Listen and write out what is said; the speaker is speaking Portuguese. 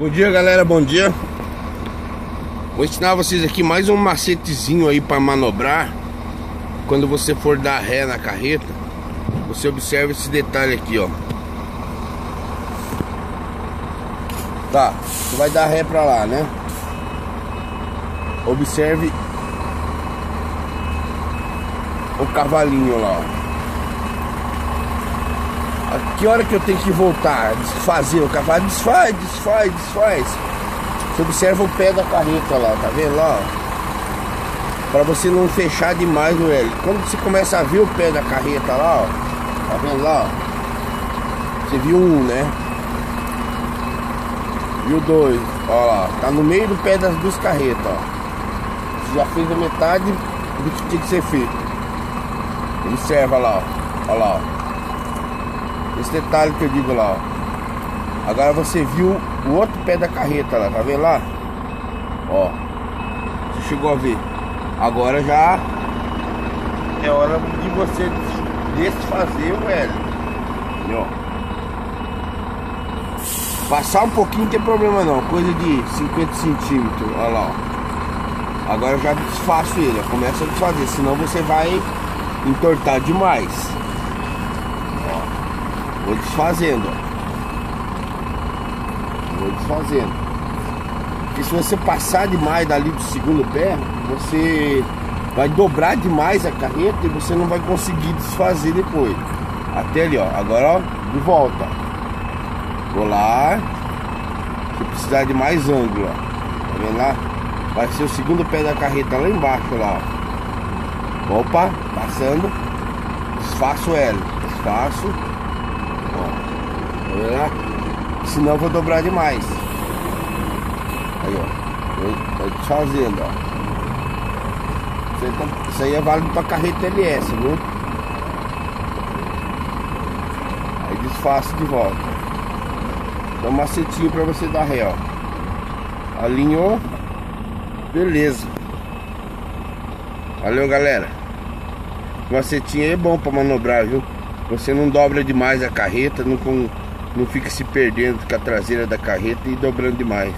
Bom dia galera, bom dia. Vou ensinar vocês aqui mais um macetezinho aí para manobrar. Quando você for dar ré na carreta Você observa esse detalhe aqui, ó. Tá, você vai dar ré pra lá, né? Observe O cavalinho lá, ó a que hora que eu tenho que voltar? Desfazer o cavalo? Desfaz, desfaz, desfaz. Você observa o pé da carreta lá, tá vendo lá? Para você não fechar demais o L. Quando você começa a ver o pé da carreta lá, ó, tá vendo lá? Você viu um, né? Viu dois, ó lá, tá no meio do pé das duas carretas, ó. Você já fez a metade do que tinha que ser feito. Observa lá, ó, ó lá, ó. Esse detalhe que eu digo lá, ó. Agora você viu o outro pé da carreta lá, tá vendo lá? Ó. Você chegou a ver. Agora já é hora de você desfazer o L. Ó. Passar um pouquinho não tem problema não. Coisa de 50 centímetros. Olha lá, ó. Agora já desfaço ele. Começa a desfazer. Senão você vai entortar demais. Vou desfazendo, ó. Vou desfazendo. Porque se você passar demais dali do segundo pé, você vai dobrar demais a carreta e você não vai conseguir desfazer depois. Até ali, ó. Agora, ó, de volta. Vou lá. Se precisar de mais ângulo, ó. Tá vendo lá? Vai ser o segundo pé da carreta lá embaixo, lá, ó. Opa, passando. Desfaço L. Desfaço. Né? Senão eu vou dobrar demais. Aí, ó. Tô desfazendo, ó. Isso aí é válido pra carreta LS, viu? Aí desfaço de volta. Dá um macetinho pra você dar ré, ó. Alinhou. Beleza. Valeu, galera. Macetinho é bom pra manobrar, viu? Você não dobra demais a carreta, não, com, não fica se perdendo com a traseira da carreta e dobrando demais.